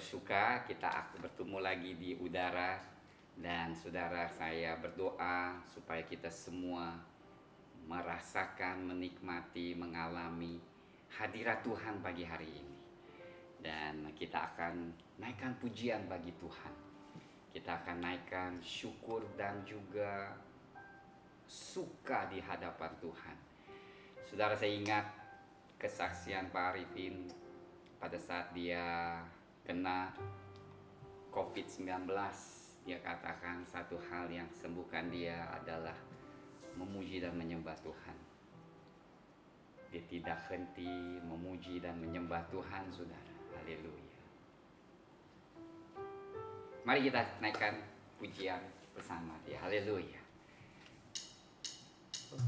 bersuka kita aku bertemu lagi di udara dan saudara saya berdoa supaya kita semua merasakan, menikmati, mengalami hadirat Tuhan pagi hari ini. Dan kita akan naikkan pujian bagi Tuhan. Kita akan naikkan syukur dan juga suka di hadapan Tuhan. Saudara saya ingat kesaksian Pak Arifin pada saat dia kena COVID-19 dia katakan satu hal yang sembuhkan dia adalah memuji dan menyembah Tuhan. Dia tidak henti memuji dan menyembah Tuhan saudara. Haleluya. Mari kita naikkan pujian bersama dia. Haleluya.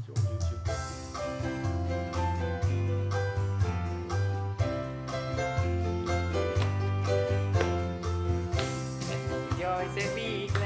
就一起。I said, be.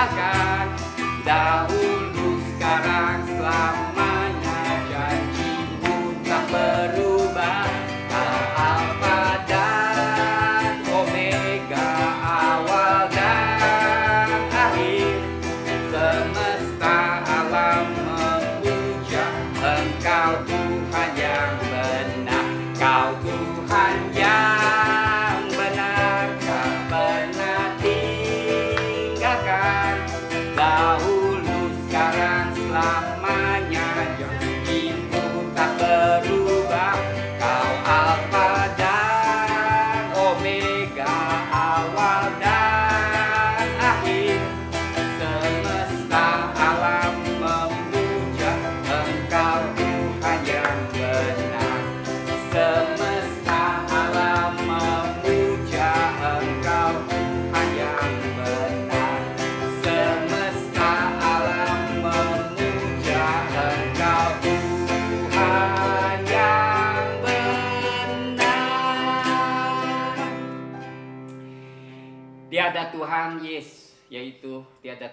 Tinggalkan Dahulu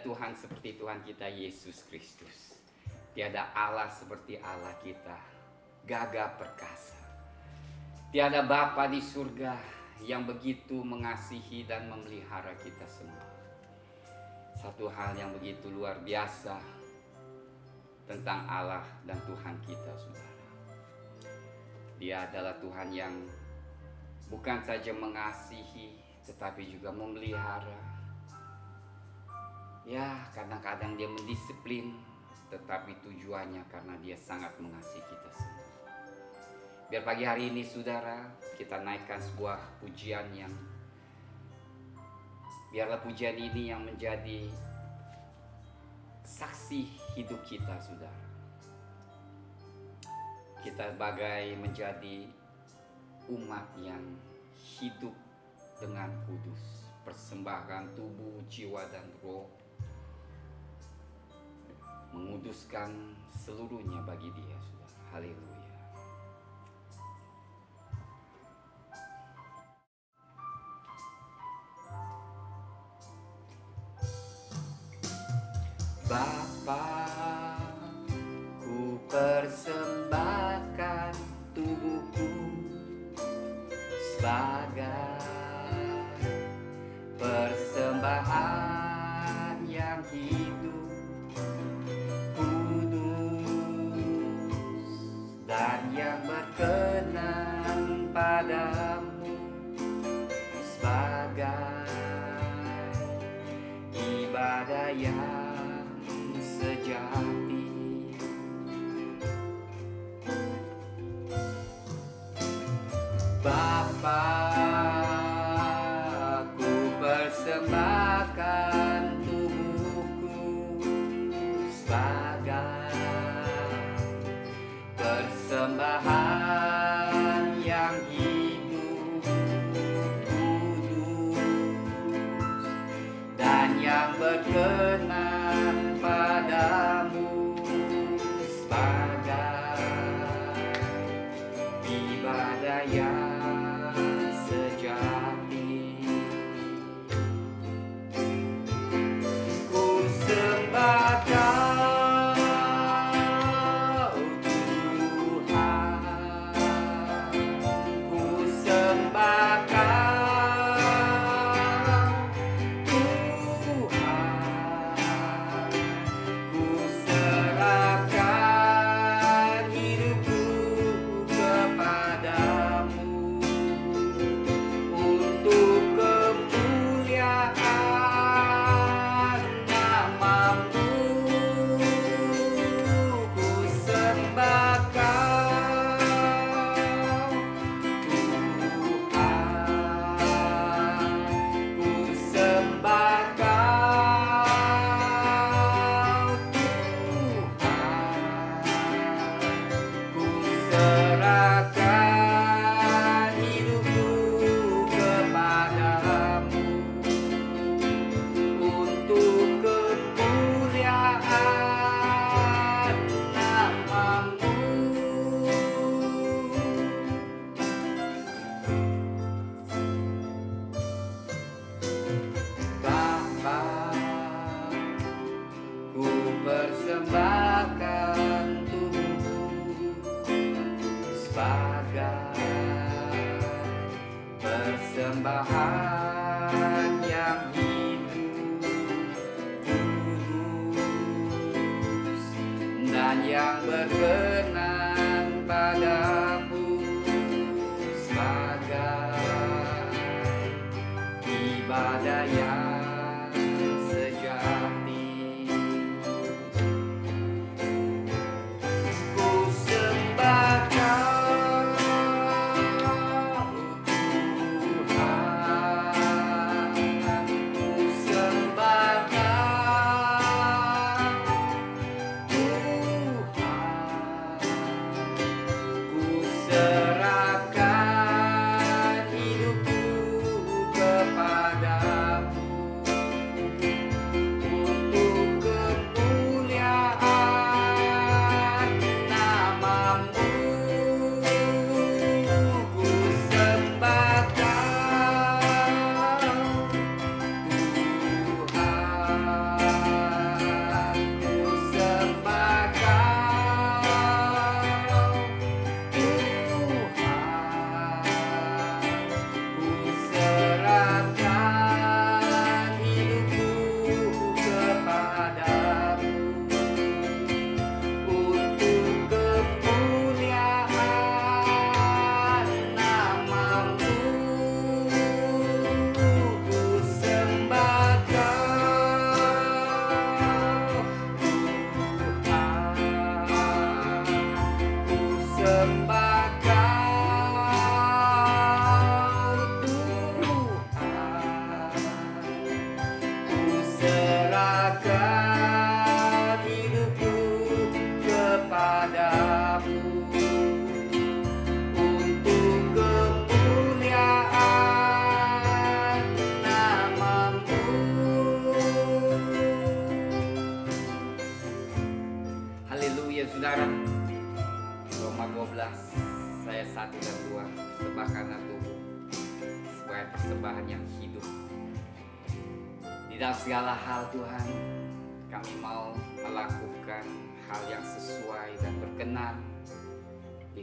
Tuhan seperti Tuhan kita Yesus Kristus. Tiada Allah seperti Allah kita, gagah perkasa. Tiada Bapa di surga yang begitu mengasihi dan memelihara kita semua. Satu hal yang begitu luar biasa tentang Allah dan Tuhan kita, saudara. Dia adalah Tuhan yang bukan saja mengasihi, tetapi juga memelihara. Ya, kadang-kadang dia mendisiplin, tetapi tujuannya karena dia sangat mengasihi kita semua. Biar pagi hari ini, saudara, kita naikkan sebuah pujian yang biarlah pujian ini yang menjadi saksi hidup kita, saudara. Kita bagai menjadi umat yang hidup dengan kudus, persembahkan tubuh, jiwa, dan roh, menguduskan seluruhnya bagi Dia, saudara. Haleluya. Bapa, Bapa, ku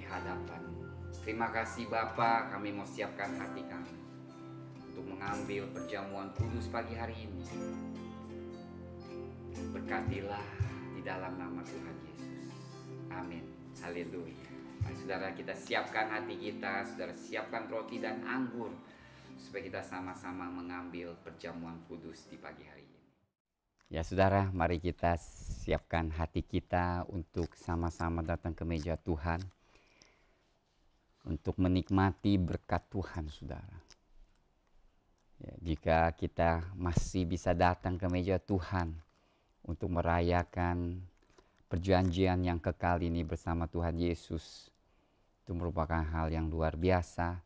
hadapan Terima kasih Bapa, kami mau siapkan hati kami untuk mengambil perjamuan kudus pagi hari ini. Berkatilah di dalam nama Tuhan Yesus. Amin. Haleluya. Mari saudara kita siapkan hati kita, saudara siapkan roti dan anggur supaya kita sama-sama mengambil perjamuan kudus di pagi hari ini. Ya saudara, mari kita siapkan hati kita untuk sama-sama datang ke meja Tuhan untuk menikmati berkat Tuhan, saudara. Ya, jika kita masih bisa datang ke meja Tuhan untuk merayakan perjanjian yang kekal ini bersama Tuhan Yesus, itu merupakan hal yang luar biasa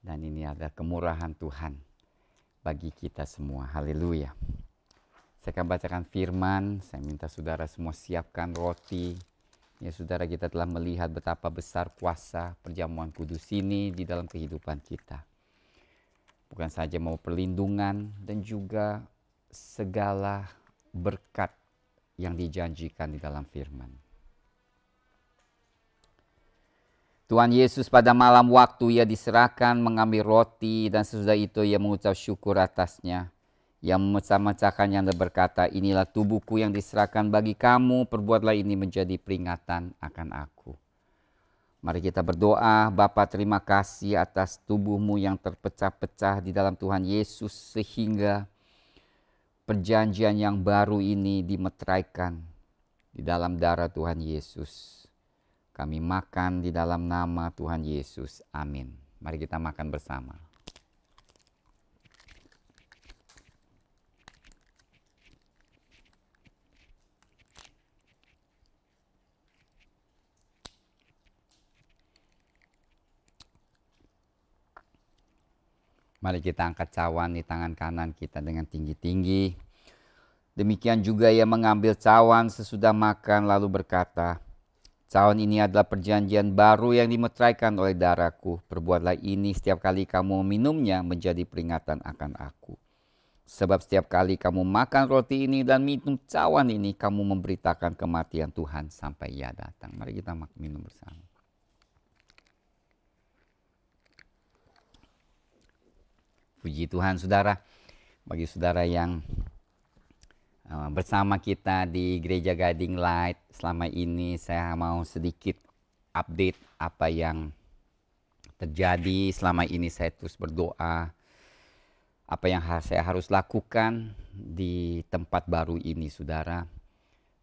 dan ini adalah kemurahan Tuhan bagi kita semua. Haleluya. Saya akan bacakan firman, saya minta saudara semua siapkan roti, Ya saudara kita telah melihat betapa besar kuasa perjamuan kudus ini di dalam kehidupan kita. Bukan saja mau perlindungan dan juga segala berkat yang dijanjikan di dalam firman. Tuhan Yesus pada malam waktu ia diserahkan mengambil roti dan sesudah itu ia mengucap syukur atasnya. Ia memecah-mecahkannya dan berkata, inilah tubuhku yang diserahkan bagi kamu, perbuatlah ini menjadi peringatan akan aku. Mari kita berdoa, Bapa terima kasih atas tubuhmu yang terpecah-pecah di dalam Tuhan Yesus sehingga perjanjian yang baru ini dimeteraikan di dalam darah Tuhan Yesus. Kami makan di dalam nama Tuhan Yesus. Amin. Mari kita makan bersama. Mari kita angkat cawan di tangan kanan kita dengan tinggi-tinggi. Demikian juga ia mengambil cawan sesudah makan lalu berkata, Cawan ini adalah perjanjian baru yang dimeteraikan oleh darahku. Perbuatlah ini setiap kali kamu meminumnya menjadi peringatan akan aku. Sebab setiap kali kamu makan roti ini dan minum cawan ini, kamu memberitakan kematian Tuhan sampai ia datang. Mari kita minum bersama. Puji Tuhan saudara, bagi saudara yang uh, bersama kita di Gereja Gading Light selama ini saya mau sedikit update apa yang terjadi. Selama ini saya terus berdoa apa yang saya harus lakukan di tempat baru ini saudara.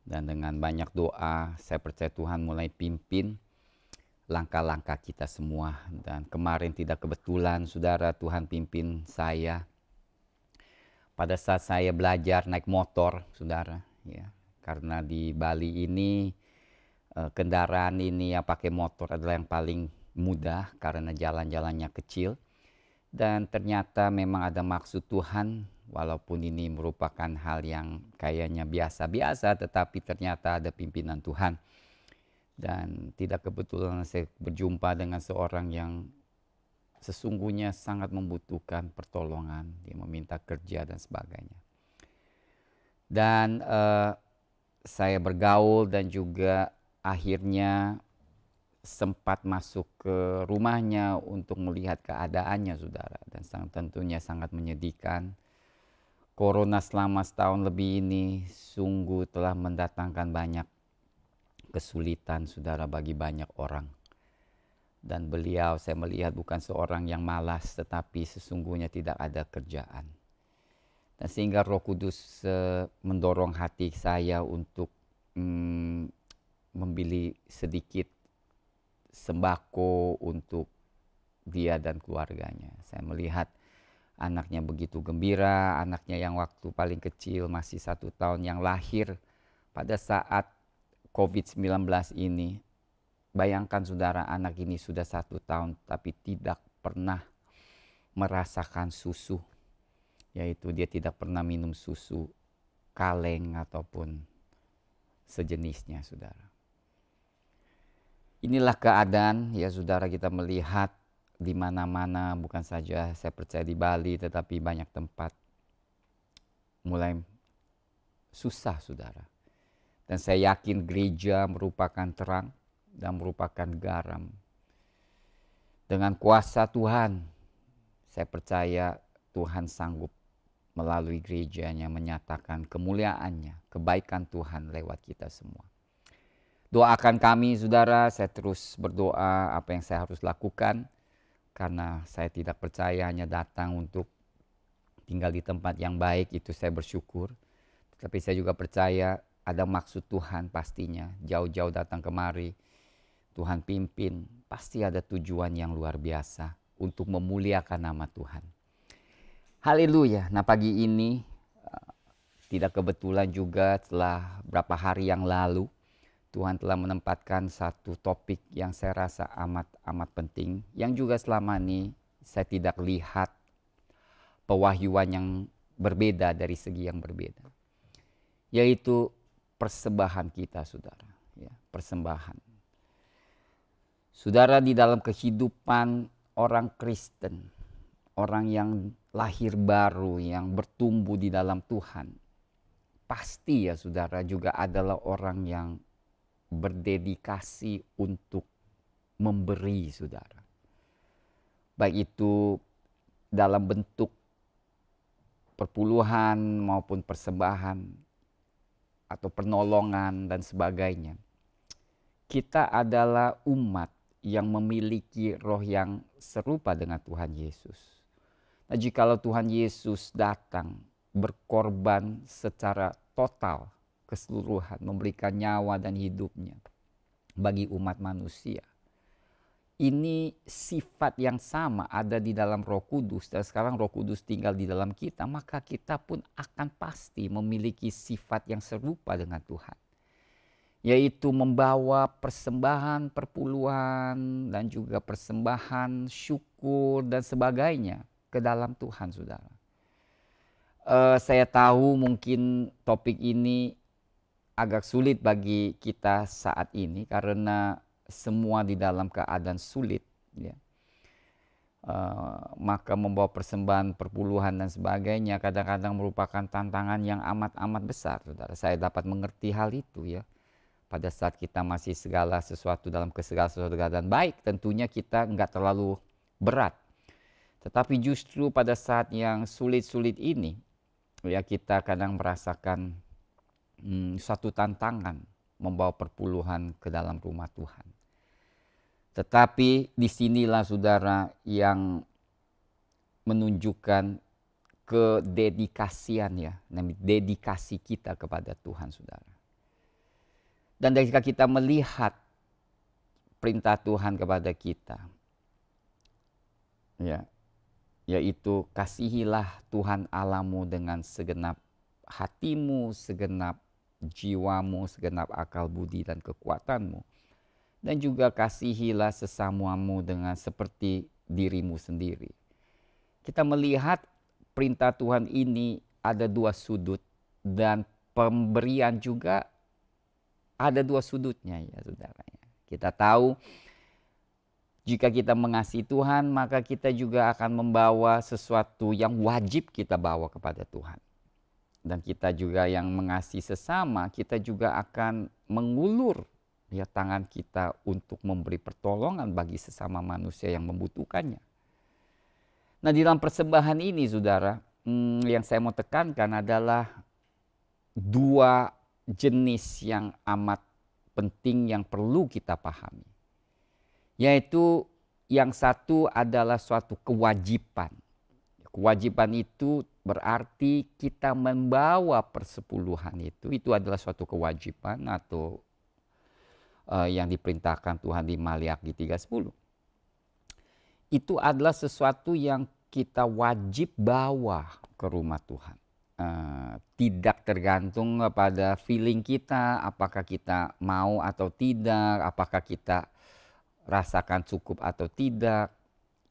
Dan dengan banyak doa saya percaya Tuhan mulai pimpin langkah-langkah kita semua. Dan kemarin tidak kebetulan saudara Tuhan pimpin saya. Pada saat saya belajar naik motor saudara ya karena di Bali ini eh, kendaraan ini yang pakai motor adalah yang paling mudah karena jalan-jalannya kecil. Dan ternyata memang ada maksud Tuhan walaupun ini merupakan hal yang kayaknya biasa-biasa tetapi ternyata ada pimpinan Tuhan dan tidak kebetulan saya berjumpa dengan seorang yang sesungguhnya sangat membutuhkan pertolongan. Dia meminta kerja dan sebagainya. Dan uh, saya bergaul dan juga akhirnya sempat masuk ke rumahnya untuk melihat keadaannya saudara. Dan sang, tentunya sangat menyedihkan. Corona selama setahun lebih ini sungguh telah mendatangkan banyak kesulitan saudara bagi banyak orang. Dan beliau saya melihat bukan seorang yang malas tetapi sesungguhnya tidak ada kerjaan. Dan sehingga roh kudus uh, mendorong hati saya untuk mm, membeli sedikit sembako untuk dia dan keluarganya. Saya melihat anaknya begitu gembira, anaknya yang waktu paling kecil masih satu tahun yang lahir pada saat COVID-19 ini. Bayangkan saudara anak ini sudah satu tahun tapi tidak pernah merasakan susu. Yaitu dia tidak pernah minum susu kaleng ataupun sejenisnya saudara. Inilah keadaan ya saudara kita melihat di mana-mana bukan saja saya percaya di Bali tetapi banyak tempat mulai susah saudara. Dan saya yakin gereja merupakan terang dan merupakan garam. Dengan kuasa Tuhan saya percaya Tuhan sanggup melalui gerejanya menyatakan kemuliaannya, kebaikan Tuhan lewat kita semua. Doakan kami saudara, saya terus berdoa apa yang saya harus lakukan. Karena saya tidak percaya hanya datang untuk tinggal di tempat yang baik, itu saya bersyukur. Tapi saya juga percaya ada maksud Tuhan pastinya. Jauh-jauh datang kemari, Tuhan pimpin, pasti ada tujuan yang luar biasa untuk memuliakan nama Tuhan. Haleluya. Nah pagi ini eh, tidak kebetulan juga setelah berapa hari yang lalu Tuhan telah menempatkan satu topik yang saya rasa amat-amat penting, yang juga selama ini saya tidak lihat pewahyuan yang berbeda dari segi yang berbeda, yaitu persembahan kita, saudara. Ya, persembahan. Saudara di dalam kehidupan orang Kristen, orang yang lahir baru, yang bertumbuh di dalam Tuhan, pasti ya saudara juga adalah orang yang berdedikasi untuk memberi saudara. Baik itu dalam bentuk perpuluhan maupun persembahan atau pernolongan dan sebagainya. Kita adalah umat yang memiliki roh yang serupa dengan Tuhan Yesus. Nah, jikalau Tuhan Yesus datang berkorban secara total keseluruhan, memberikan nyawa dan hidupnya bagi umat manusia. Ini sifat yang sama ada di dalam Roh Kudus dan sekarang Roh Kudus tinggal di dalam kita, maka kita pun akan pasti memiliki sifat yang serupa dengan Tuhan. Yaitu membawa persembahan perpuluhan dan juga persembahan syukur dan sebagainya ke dalam Tuhan, Saudara. Uh, saya tahu mungkin topik ini agak sulit bagi kita saat ini karena semua di dalam keadaan sulit ya. Uh, maka membawa persembahan perpuluhan dan sebagainya kadang-kadang merupakan tantangan yang amat-amat besar saudara saya dapat mengerti hal itu ya pada saat kita masih segala sesuatu dalam kesegala sesuatu keadaan baik tentunya kita nggak terlalu berat Tetapi justru pada saat yang sulit-sulit ini, ya kita kadang merasakan hmm, suatu tantangan membawa perpuluhan ke dalam rumah Tuhan. Tetapi di sinilah saudara yang menunjukkan kededikasian ya, dedikasi kita kepada Tuhan saudara. Dan ketika kita melihat perintah Tuhan kepada kita, ya, yaitu kasihilah Tuhan Alamu dengan segenap hatimu, segenap jiwamu, segenap akal budi dan kekuatanmu. Dan juga kasihilah sesamamu dengan seperti dirimu sendiri. Kita melihat perintah Tuhan ini ada dua sudut dan pemberian juga ada dua sudutnya ya saudara. Kita tahu jika kita mengasihi Tuhan, maka kita juga akan membawa sesuatu yang wajib kita bawa kepada Tuhan. Dan kita juga yang mengasihi sesama, kita juga akan mengulur ya tangan kita untuk memberi pertolongan bagi sesama manusia yang membutuhkannya. Nah, di dalam persembahan ini, saudara, hmm, yang saya mau tekankan adalah dua jenis yang amat penting yang perlu kita pahami yaitu yang satu adalah suatu kewajiban. Kewajiban itu berarti kita membawa persepuluhan itu, itu adalah suatu kewajiban atau uh, yang diperintahkan Tuhan di Maliaki 3.10. Itu adalah sesuatu yang kita wajib bawa ke rumah Tuhan. Uh, tidak tergantung pada feeling kita, apakah kita mau atau tidak, apakah kita rasakan cukup atau tidak,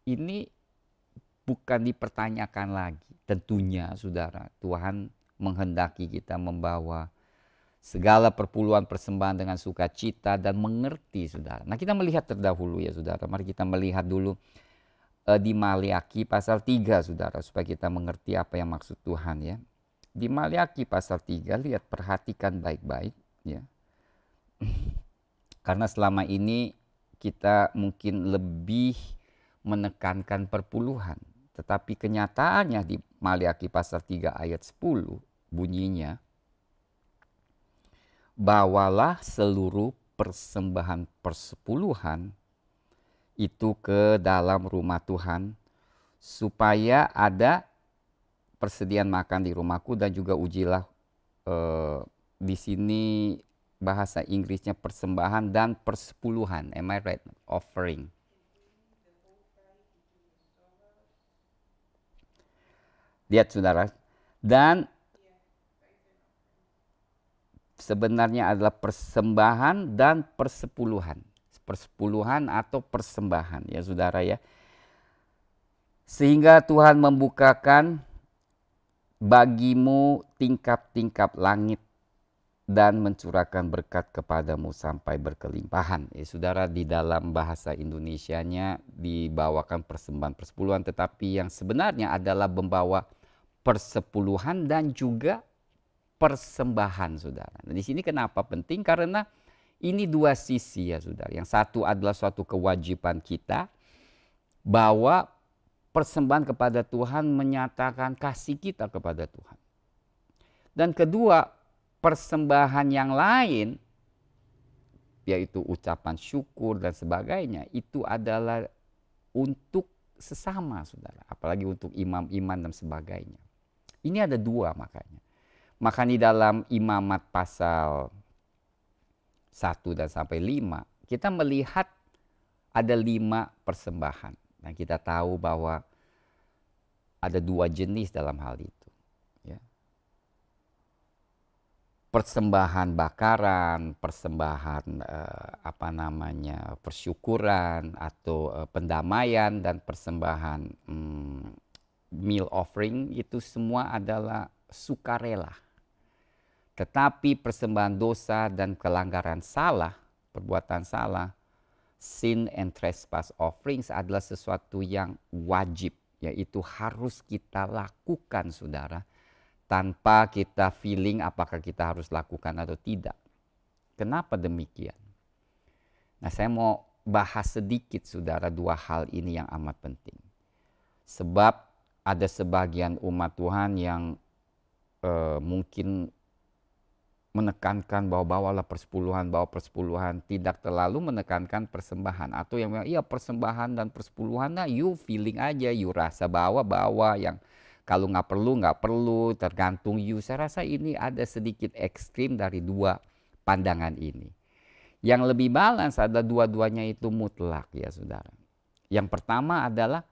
ini bukan dipertanyakan lagi. Tentunya saudara, Tuhan menghendaki kita membawa segala perpuluhan persembahan dengan sukacita dan mengerti saudara. Nah kita melihat terdahulu ya saudara, mari kita melihat dulu uh, di Maliaki pasal 3 saudara, supaya kita mengerti apa yang maksud Tuhan ya. Di Maliaki pasal 3, lihat perhatikan baik-baik ya. Karena selama ini kita mungkin lebih menekankan perpuluhan. Tetapi kenyataannya di Maliaki pasal 3 ayat 10 bunyinya, Bawalah seluruh persembahan persepuluhan itu ke dalam rumah Tuhan supaya ada persediaan makan di rumahku dan juga ujilah eh, di sini bahasa Inggrisnya persembahan dan persepuluhan. Am I right? Offering. Lihat saudara. Dan sebenarnya adalah persembahan dan persepuluhan. Persepuluhan atau persembahan ya saudara ya. Sehingga Tuhan membukakan bagimu tingkap-tingkap langit dan mencurahkan berkat kepadamu sampai berkelimpahan. Ya, saudara di dalam bahasa Indonesianya dibawakan persembahan persepuluhan tetapi yang sebenarnya adalah membawa persepuluhan dan juga persembahan saudara. Nah, di sini kenapa penting? Karena ini dua sisi ya saudara. Yang satu adalah suatu kewajiban kita bahwa persembahan kepada Tuhan menyatakan kasih kita kepada Tuhan. Dan kedua, persembahan yang lain yaitu ucapan syukur dan sebagainya itu adalah untuk sesama saudara apalagi untuk imam-imam dan sebagainya ini ada dua makanya maka di dalam imamat pasal 1 dan sampai 5 kita melihat ada lima persembahan dan kita tahu bahwa ada dua jenis dalam hal itu persembahan bakaran, persembahan eh, apa namanya persyukuran atau eh, pendamaian dan persembahan hmm, meal offering itu semua adalah sukarela. Tetapi persembahan dosa dan kelanggaran salah, perbuatan salah, sin and trespass offerings adalah sesuatu yang wajib, yaitu harus kita lakukan saudara tanpa kita feeling apakah kita harus lakukan atau tidak. Kenapa demikian? Nah, saya mau bahas sedikit saudara dua hal ini yang amat penting. Sebab ada sebagian umat Tuhan yang uh, mungkin menekankan bahwa bawalah persepuluhan, bawa persepuluhan, tidak terlalu menekankan persembahan atau yang iya persembahan dan persepuluhan nah you feeling aja, you rasa bawa bawa yang kalau nggak perlu nggak perlu tergantung you. Saya rasa ini ada sedikit ekstrim dari dua pandangan ini. Yang lebih balance ada dua-duanya itu mutlak ya saudara. Yang pertama adalah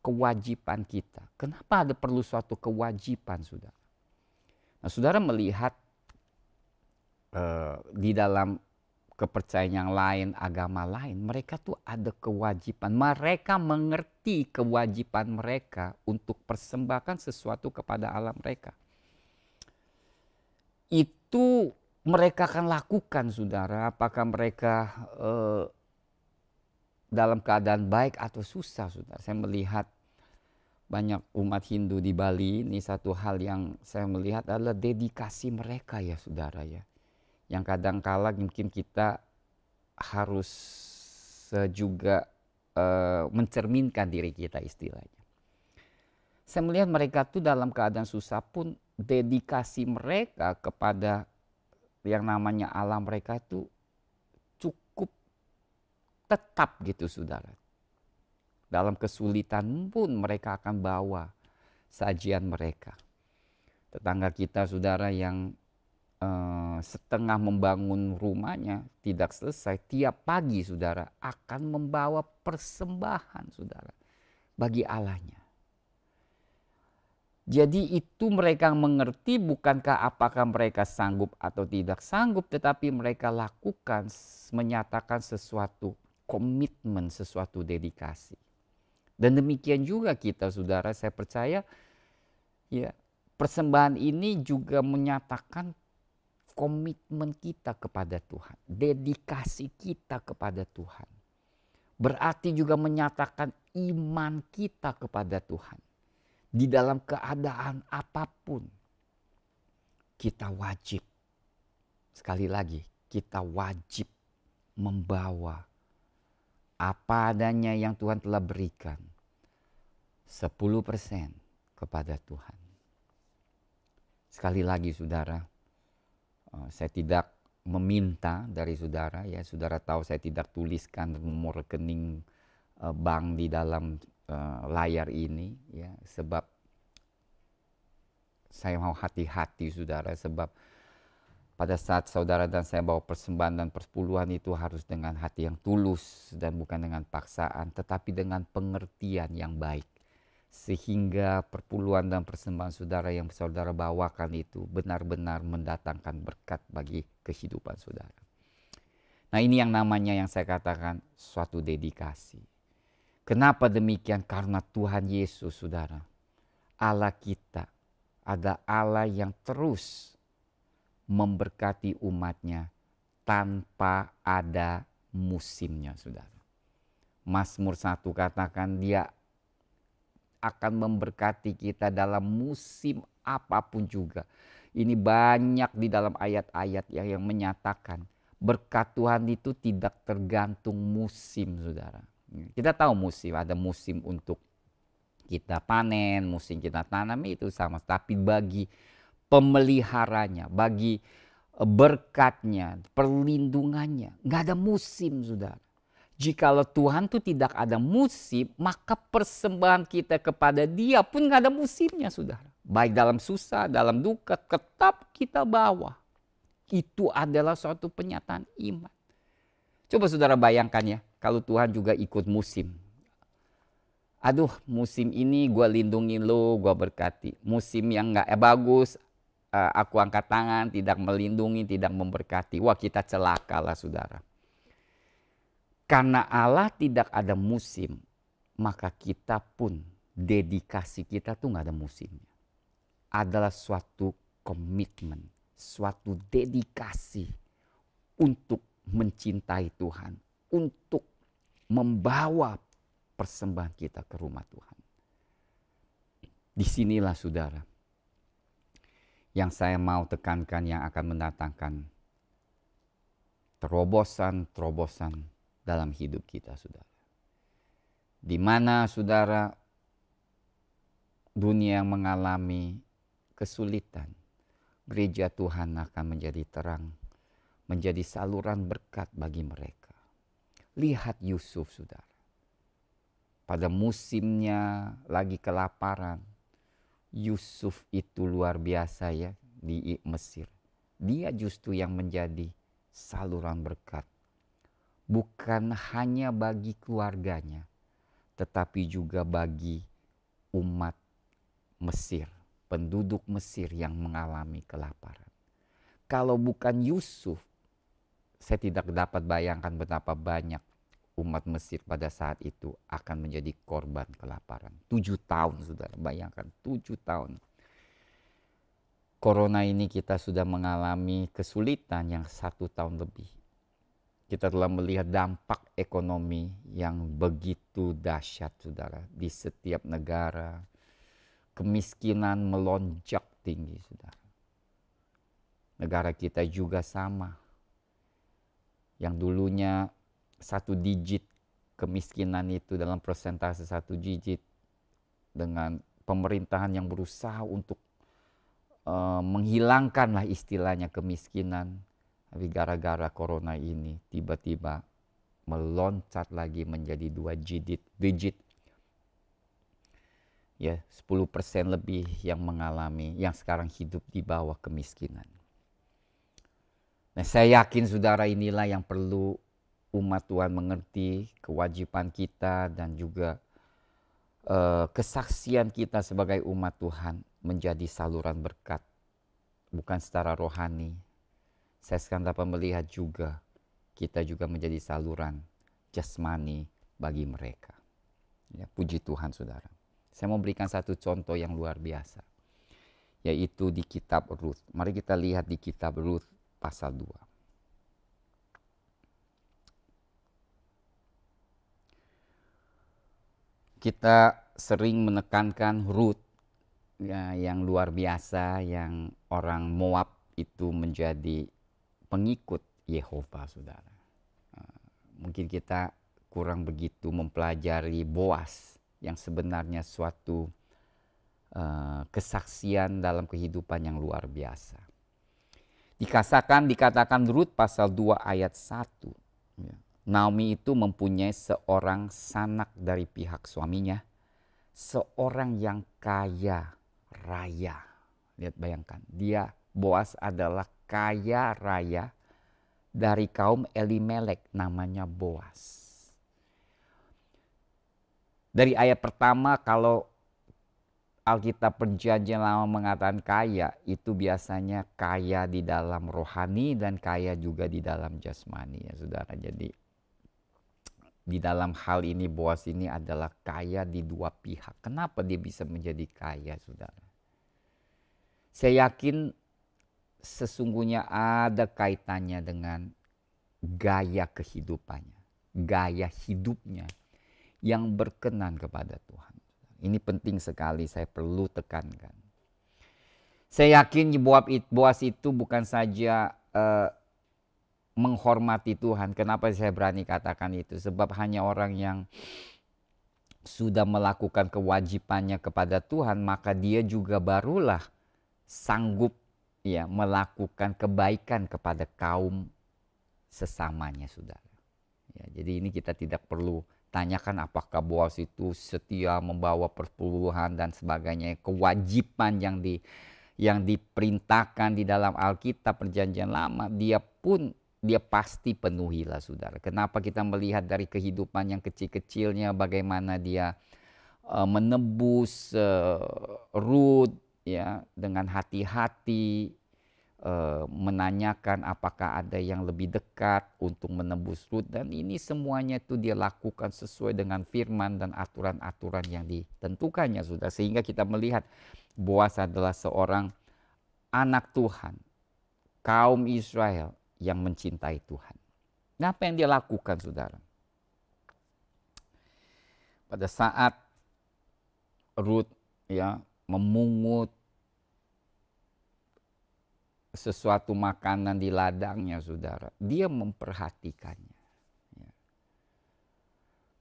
kewajiban kita. Kenapa ada perlu suatu kewajiban saudara? Nah saudara melihat uh, di dalam kepercayaan yang lain, agama lain, mereka tuh ada kewajiban. Mereka mengerti kewajiban mereka untuk persembahkan sesuatu kepada alam mereka. Itu mereka akan lakukan, saudara. Apakah mereka uh, dalam keadaan baik atau susah, saudara? Saya melihat banyak umat Hindu di Bali. Ini satu hal yang saya melihat adalah dedikasi mereka, ya, saudara, ya yang kadang kala mungkin kita harus juga uh, mencerminkan diri kita istilahnya. Saya melihat mereka tuh dalam keadaan susah pun dedikasi mereka kepada yang namanya alam mereka itu cukup tetap gitu saudara. Dalam kesulitan pun mereka akan bawa sajian mereka. Tetangga kita saudara yang uh, setengah membangun rumahnya tidak selesai, tiap pagi saudara akan membawa persembahan saudara bagi Allahnya. Jadi itu mereka mengerti bukankah apakah mereka sanggup atau tidak sanggup tetapi mereka lakukan menyatakan sesuatu komitmen, sesuatu dedikasi. Dan demikian juga kita saudara saya percaya ya persembahan ini juga menyatakan komitmen kita kepada Tuhan, dedikasi kita kepada Tuhan. Berarti juga menyatakan iman kita kepada Tuhan. Di dalam keadaan apa pun, kita wajib, sekali lagi, kita wajib membawa apa adanya yang Tuhan telah berikan. 10% kepada Tuhan. Sekali lagi saudara, saya tidak meminta dari saudara ya. Saudara tahu saya tidak tuliskan nomor rekening uh, bank di dalam uh, layar ini ya. Sebab saya mau hati-hati saudara sebab pada saat saudara dan saya bawa persembahan dan persepuluhan itu harus dengan hati yang tulus dan bukan dengan paksaan tetapi dengan pengertian yang baik sehingga perpuluhan dan persembahan saudara yang saudara bawakan itu benar-benar mendatangkan berkat bagi kehidupan saudara. Nah ini yang namanya yang saya katakan suatu dedikasi. Kenapa demikian? Karena Tuhan Yesus saudara. Allah kita ada Allah yang terus memberkati umatnya tanpa ada musimnya saudara. Mazmur satu katakan dia akan memberkati kita dalam musim apa pun juga. Ini banyak di dalam ayat-ayat yang, yang menyatakan berkat Tuhan itu tidak tergantung musim, saudara. Kita tahu musim, ada musim untuk kita panen, musim kita tanam itu sama. Tapi bagi pemeliharanya, bagi berkatnya, perlindungannya, nggak ada musim, saudara. Jikalau Tuhan itu tidak ada musim, maka persembahan kita kepada dia pun nggak ada musimnya, saudara. Baik dalam susah, dalam duka, tetap kita bawa. Itu adalah suatu penyataan iman. Coba saudara bayangkan ya, kalau Tuhan juga ikut musim. Aduh, musim ini gue lindungi lo, gue berkati. Musim yang nggak eh, bagus, eh, aku angkat tangan, tidak melindungi, tidak memberkati. Wah kita celaka lah saudara. Karena Allah tidak ada musim, maka kita pun dedikasi kita tuh nggak ada musimnya. Adalah suatu komitmen, suatu dedikasi untuk mencintai Tuhan, untuk membawa persembahan kita ke rumah Tuhan. Di sinilah saudara, yang saya mau tekankan yang akan mendatangkan terobosan-terobosan dalam hidup kita, saudara. Di mana saudara dunia yang mengalami kesulitan, gereja Tuhan akan menjadi terang, menjadi saluran berkat bagi mereka. Lihat Yusuf, saudara. Pada musimnya lagi kelaparan, Yusuf itu luar biasa ya di Mesir. Dia justru yang menjadi saluran berkat. Bukan hanya bagi keluarganya, tetapi juga bagi umat Mesir, penduduk Mesir yang mengalami kelaparan. Kalau bukan Yusuf, saya tidak dapat bayangkan betapa banyak umat Mesir pada saat itu akan menjadi korban kelaparan. Tujuh tahun, saudara, bayangkan tujuh tahun. Corona ini kita sudah mengalami kesulitan yang satu tahun lebih kita telah melihat dampak ekonomi yang begitu dahsyat, saudara, di setiap negara. Kemiskinan melonjak tinggi, saudara. Negara kita juga sama. Yang dulunya satu digit kemiskinan itu dalam persentase satu digit dengan pemerintahan yang berusaha untuk uh, menghilangkanlah istilahnya kemiskinan tapi gara-gara corona ini tiba-tiba meloncat lagi menjadi dua digit, digit ya 10% lebih yang mengalami yang sekarang hidup di bawah kemiskinan. Nah, saya yakin saudara inilah yang perlu umat Tuhan mengerti kewajiban kita dan juga uh, kesaksian kita sebagai umat Tuhan menjadi saluran berkat bukan secara rohani saya sekarang dapat melihat juga kita juga menjadi saluran jasmani bagi mereka. Ya, puji Tuhan saudara. Saya mau berikan satu contoh yang luar biasa. Yaitu di kitab Ruth. Mari kita lihat di kitab Ruth pasal 2. Kita sering menekankan Ruth ya, yang luar biasa yang orang Moab itu menjadi pengikut Yehova, saudara. Ah, mungkin kita kurang begitu mempelajari Boas yang sebenarnya suatu uh, kesaksian dalam kehidupan yang luar biasa. Dikatakan, dikatakan Rut pasal 2 ayat 1. Ya. Naomi itu mempunyai seorang sanak dari pihak suaminya. Seorang yang kaya raya. Lihat bayangkan, dia Boas adalah kaya raya dari kaum Elimelek namanya Boas. Dari ayat pertama kalau Alkitab Perjanjian Lama mengatakan kaya, itu biasanya kaya di dalam rohani dan kaya juga di dalam jasmani ya saudara. Jadi di dalam hal ini Boas ini adalah kaya di dua pihak. Kenapa dia bisa menjadi kaya saudara? Saya yakin sesungguhnya ada kaitannya dengan gaya kehidupannya, gaya hidupnya yang berkenan kepada Tuhan. Ini penting sekali saya perlu tekankan. Saya yakin Boas itu bukan saja uh, menghormati Tuhan. Kenapa saya berani katakan itu? Sebab hanya orang yang sudah melakukan kewajibannya kepada Tuhan, maka dia juga barulah sanggup ya melakukan kebaikan kepada kaum sesamanya saudara. Ya, jadi ini kita tidak perlu tanyakan apakah Boas itu setia membawa perpuluhan dan sebagainya kewajiban yang di yang diperintahkan di dalam Alkitab perjanjian lama dia pun dia pasti penuhilah saudara. Kenapa kita melihat dari kehidupan yang kecil-kecilnya bagaimana dia uh, menebus uh, Ruth ya dengan hati-hati e, menanyakan apakah ada yang lebih dekat untuk menembus Ruth dan ini semuanya itu dia lakukan sesuai dengan firman dan aturan-aturan yang ditentukannya sudah sehingga kita melihat Boas adalah seorang anak Tuhan kaum Israel yang mencintai Tuhan. Nah, apa yang dia lakukan saudara? Pada saat Ruth ya memungut sesuatu makanan di ladangnya, saudara. Dia memperhatikannya. Ya.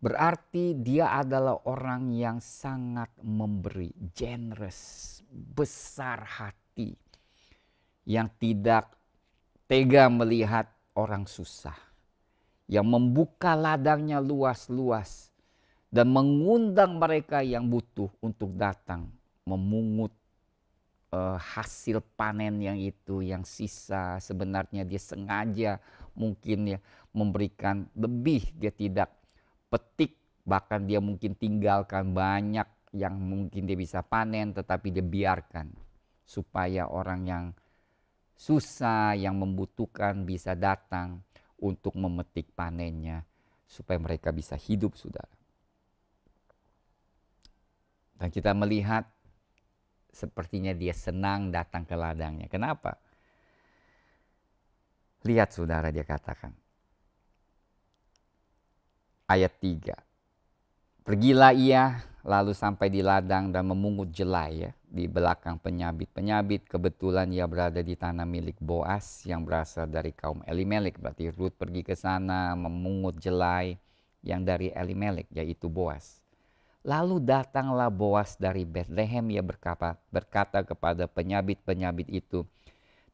Berarti dia adalah orang yang sangat memberi, generous, besar hati, yang tidak tega melihat orang susah, yang membuka ladangnya luas-luas dan mengundang mereka yang butuh untuk datang memungut uh, hasil panen yang itu yang sisa sebenarnya dia sengaja mungkin ya memberikan lebih dia tidak petik bahkan dia mungkin tinggalkan banyak yang mungkin dia bisa panen tetapi dia biarkan supaya orang yang susah yang membutuhkan bisa datang untuk memetik panennya supaya mereka bisa hidup saudara. Dan kita melihat sepertinya dia senang datang ke ladangnya. Kenapa? Lihat saudara dia katakan. Ayat 3. Pergilah ia lalu sampai di ladang dan memungut jelai ya di belakang penyabit-penyabit. Kebetulan ia berada di tanah milik Boas yang berasal dari kaum Elimelek. Berarti Ruth pergi ke sana memungut jelai yang dari Elimelek yaitu Boas. Lalu datanglah Boas dari Bethlehem, ia berkata, berkata kepada penyabit-penyabit itu,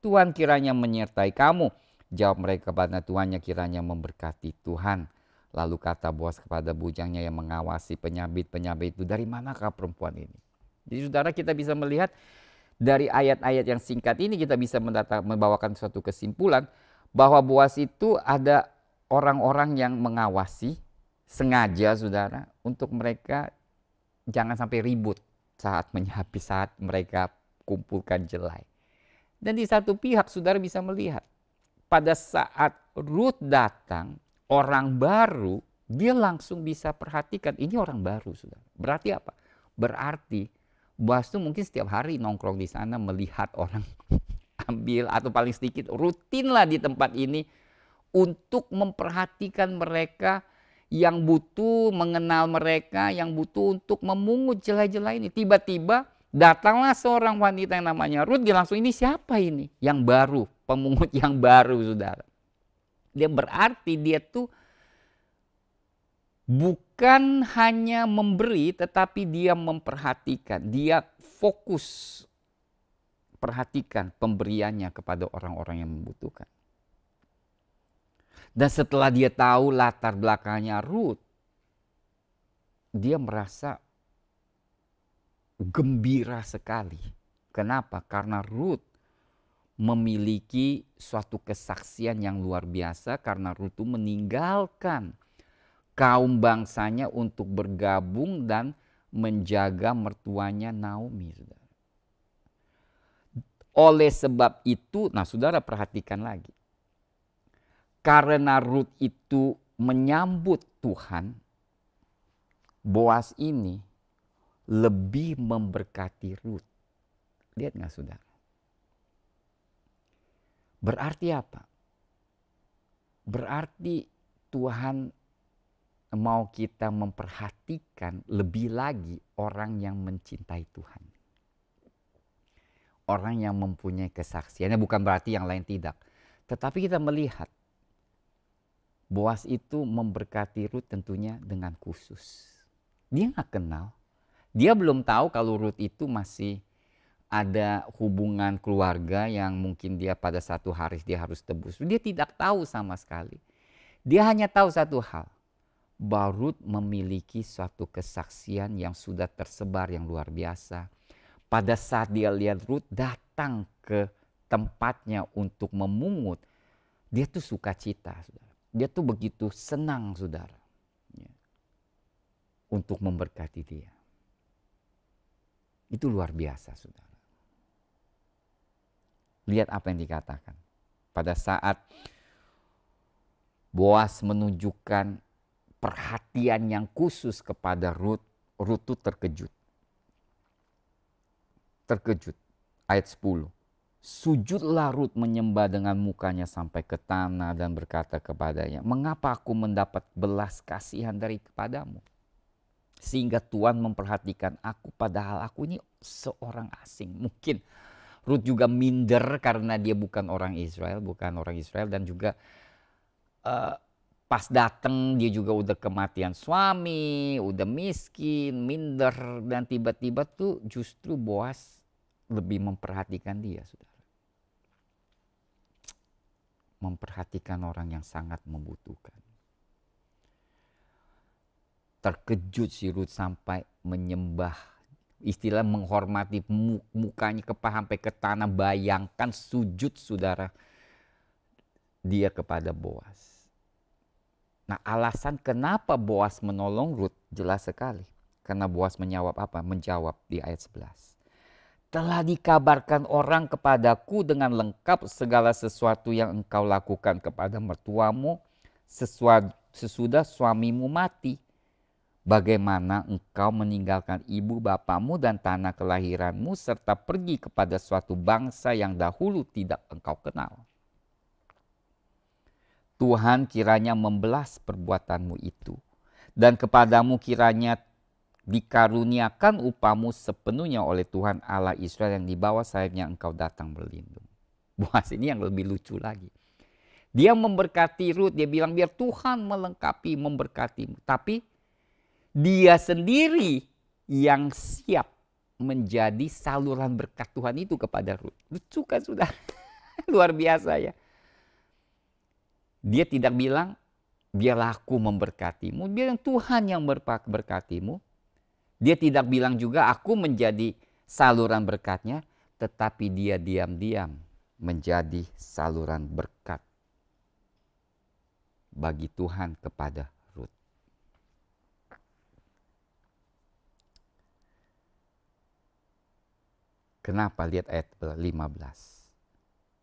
Tuhan kiranya menyertai kamu. Jawab mereka kepada Tuhannya kiranya memberkati Tuhan. Lalu kata Boas kepada bujangnya yang mengawasi penyabit-penyabit itu, dari manakah perempuan ini? Jadi saudara kita bisa melihat dari ayat-ayat yang singkat ini kita bisa membawakan suatu kesimpulan bahwa Boas itu ada orang-orang yang mengawasi sengaja saudara untuk mereka jangan sampai ribut saat menyapi saat mereka kumpulkan jelai. Dan di satu pihak saudara bisa melihat pada saat Ruth datang orang baru dia langsung bisa perhatikan ini orang baru saudara. Berarti apa? Berarti Boas itu mungkin setiap hari nongkrong di sana melihat orang ambil atau paling sedikit rutin lah di tempat ini untuk memperhatikan mereka yang butuh mengenal mereka, yang butuh untuk memungut jelai-jelai ini. Tiba-tiba datanglah seorang wanita yang namanya Ruth, dia langsung ini siapa ini? Yang baru, pemungut yang baru saudara. Dia berarti dia tuh bukan hanya memberi tetapi dia memperhatikan, dia fokus perhatikan pemberiannya kepada orang-orang yang membutuhkan. Dan setelah dia tahu latar belakangnya Ruth, dia merasa gembira sekali. Kenapa? Karena Ruth memiliki suatu kesaksian yang luar biasa karena Ruth itu meninggalkan kaum bangsanya untuk bergabung dan menjaga mertuanya Naomi. Oleh sebab itu, nah saudara perhatikan lagi karena Ruth itu menyambut Tuhan, Boas ini lebih memberkati Ruth. Lihat nggak saudara? Berarti apa? Berarti Tuhan mau kita memperhatikan lebih lagi orang yang mencintai Tuhan. Orang yang mempunyai kesaksiannya bukan berarti yang lain tidak. Tetapi kita melihat Boas itu memberkati Ruth tentunya dengan khusus. Dia nggak kenal. Dia belum tahu kalau Ruth itu masih ada hubungan keluarga yang mungkin dia pada satu hari dia harus tebus. Dia tidak tahu sama sekali. Dia hanya tahu satu hal. Bahwa Ruth memiliki suatu kesaksian yang sudah tersebar yang luar biasa. Pada saat dia lihat Ruth datang ke tempatnya untuk memungut, dia tuh suka cita. Saudara dia tuh begitu senang saudara ya, untuk memberkati dia. Itu luar biasa saudara. Lihat apa yang dikatakan. Pada saat Boas menunjukkan perhatian yang khusus kepada Ruth itu terkejut. Terkejut. Ayat 10. Sujudlah Ruth menyembah dengan mukanya sampai ke tanah dan berkata kepadanya, Mengapa aku mendapat belas kasihan dari kepadamu? Sehingga Tuhan memperhatikan aku padahal aku ini seorang asing. Mungkin Ruth juga minder karena dia bukan orang Israel, bukan orang Israel dan juga uh, pas datang dia juga udah kematian suami, udah miskin, minder dan tiba-tiba tuh justru Boas lebih memperhatikan dia, Saudara. Memperhatikan orang yang sangat membutuhkan. Terkejut si Ruth sampai menyembah istilah menghormati mukanya ke sampai ke tanah bayangkan sujud saudara dia kepada Boas Nah alasan kenapa Boas menolong Ruth jelas sekali. Karena Boas menjawab apa? Menjawab di ayat 11. Telah dikabarkan orang kepadaku dengan lengkap segala sesuatu yang engkau lakukan kepada mertuamu sesudah suamimu mati. Bagaimana engkau meninggalkan ibu bapamu dan tanah kelahiranmu serta pergi kepada suatu bangsa yang dahulu tidak engkau kenal. Tuhan kiranya membelas perbuatanmu itu. Dan kepadamu kiranya dikaruniakan upamu sepenuhnya oleh Tuhan Allah Israel yang di bawah sayapnya engkau datang berlindung. Boas ini yang lebih lucu lagi. Dia memberkati Ruth, dia bilang biar Tuhan melengkapi, memberkati. Tapi dia sendiri yang siap menjadi saluran berkat Tuhan itu kepada Ruth. Lucu kan sudah? Luar biasa ya. Dia tidak bilang, biarlah aku memberkatimu. Biar Tuhan yang berkatimu. Dia tidak bilang juga aku menjadi saluran berkatnya. Tetapi dia diam-diam menjadi saluran berkat bagi Tuhan kepada Ruth. Kenapa? Lihat ayat 15.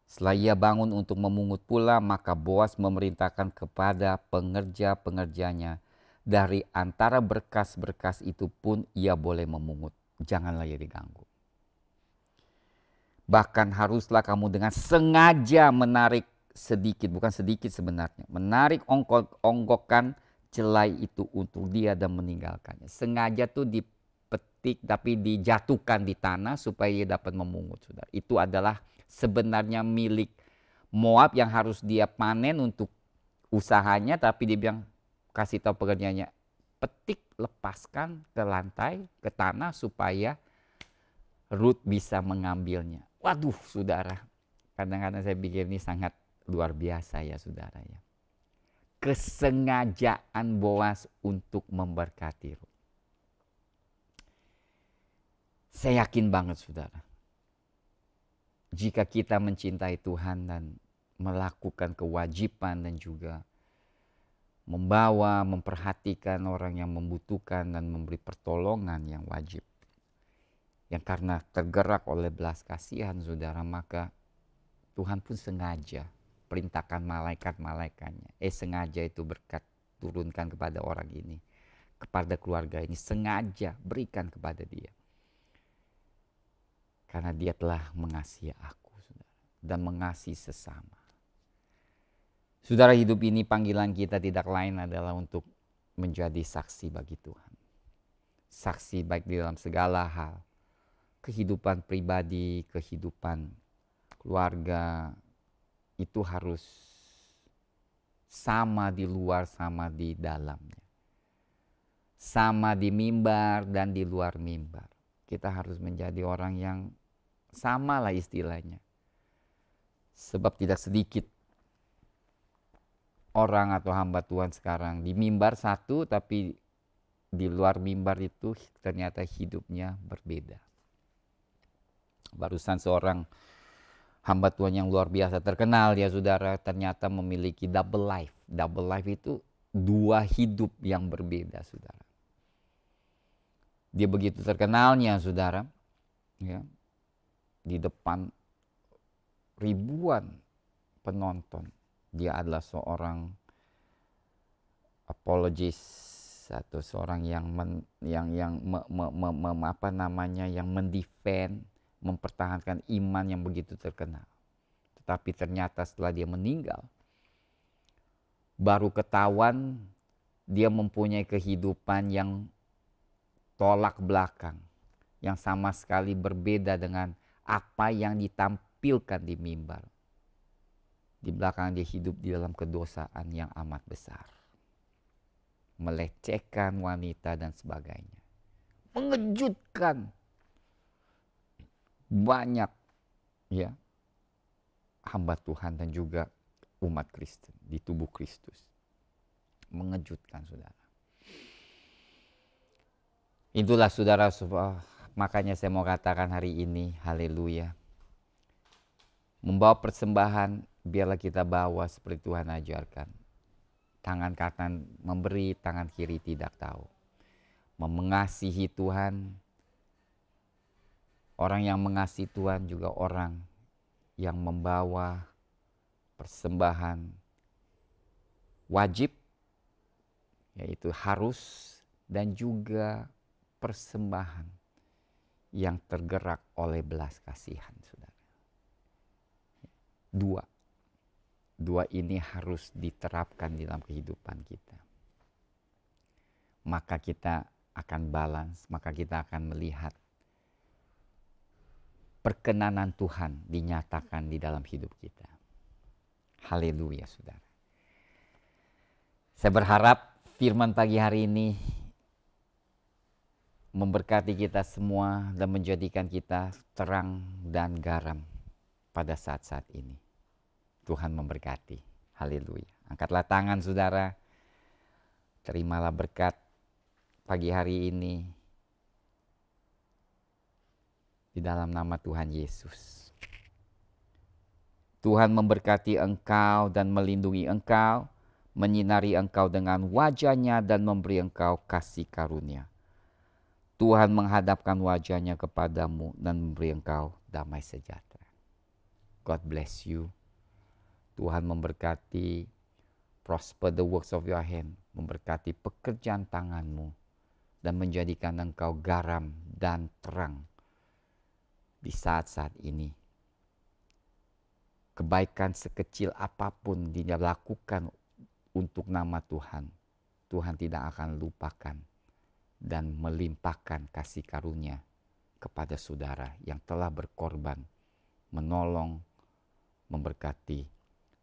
Setelah ia bangun untuk memungut pula, maka Boas memerintahkan kepada pengerja-pengerjanya dari antara berkas-berkas itu pun ia boleh memungut. Janganlah ia diganggu. Bahkan haruslah kamu dengan sengaja menarik sedikit, bukan sedikit sebenarnya, menarik ongkok-ongkokan celai itu untuk dia dan meninggalkannya. Sengaja tuh dipetik tapi dijatuhkan di tanah supaya dia dapat memungut. Saudara. Itu adalah sebenarnya milik Moab yang harus dia panen untuk usahanya tapi dia bilang kasih tahu pekerjaannya petik lepaskan ke lantai ke tanah supaya Ruth bisa mengambilnya. Waduh saudara kadang-kadang saya pikir ini sangat luar biasa ya saudara ya. Kesengajaan Boas untuk memberkati Ruth. Saya yakin banget saudara jika kita mencintai Tuhan dan melakukan kewajiban dan juga membawa, memperhatikan orang yang membutuhkan dan memberi pertolongan yang wajib. Yang karena tergerak oleh belas kasihan saudara, maka Tuhan pun sengaja perintahkan malaikat-malaikatnya. Eh sengaja itu berkat turunkan kepada orang ini. Kepada keluarga ini sengaja berikan kepada dia. Karena dia telah mengasihi aku saudara, dan mengasihi sesama. Saudara hidup ini panggilan kita tidak lain adalah untuk menjadi saksi bagi Tuhan. Saksi baik di dalam segala hal. Kehidupan pribadi, kehidupan keluarga itu harus sama di luar sama di dalamnya. Sama di mimbar dan di luar mimbar. Kita harus menjadi orang yang sama lah istilahnya. Sebab tidak sedikit orang atau hamba Tuhan sekarang di mimbar satu tapi di luar mimbar itu ternyata hidupnya berbeda. Barusan seorang hamba Tuhan yang luar biasa terkenal ya saudara ternyata memiliki double life. Double life itu dua hidup yang berbeda saudara. Dia begitu terkenalnya saudara. Ya, di depan ribuan penonton. Dia adalah seorang apologist atau seorang yang men, yang yang me, me, me, me, apa namanya yang mendefend, mempertahankan iman yang begitu terkenal. Tetapi ternyata setelah dia meninggal baru ketahuan dia mempunyai kehidupan yang tolak belakang yang sama sekali berbeda dengan apa yang ditampilkan di mimbar. Di belakang dia hidup di dalam kedosaan yang amat besar. melecehkan wanita dan sebagainya. Mengejutkan banyak ya hamba Tuhan dan juga umat Kristen di tubuh Kristus. Mengejutkan saudara. Itulah saudara, makanya saya mau katakan hari ini, haleluya. Membawa persembahan, biarlah kita bawa seperti Tuhan ajarkan. Tangan kanan memberi, tangan kiri tidak tahu. Mengasihi Tuhan, Orang yang mengasihi Tuhan juga orang yang membawa persembahan wajib, yaitu harus, dan juga persembahan yang tergerak oleh belas kasihan, saudara. Dua, dua ini harus diterapkan dalam kehidupan kita. Maka kita akan balance, maka kita akan melihat perkenanan Tuhan dinyatakan di dalam hidup kita. Haleluya, saudara. Saya berharap firman pagi hari ini memberkati kita semua dan menjadikan kita terang dan garam pada saat-saat ini. Tuhan memberkati. Haleluya. Angkatlah tangan saudara. Terimalah berkat pagi hari ini di dalam nama Tuhan Yesus. Tuhan memberkati engkau dan melindungi engkau, menyinari engkau dengan wajahnya dan memberi engkau kasih karunia. Tuhan menghadapkan wajahnya kepadamu dan memberi engkau damai sejahtera. God bless you. Tuhan memberkati prosper the works of your hand, memberkati pekerjaan tanganmu dan menjadikan engkau garam dan terang di saat-saat ini. Kebaikan sekecil apa pun dia lakukan untuk nama Tuhan, Tuhan tidak akan lupakan dan melimpahkan kasih karunia kepada saudara yang telah berkorban, menolong, memberkati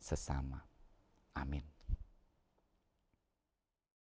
sesama. Amin.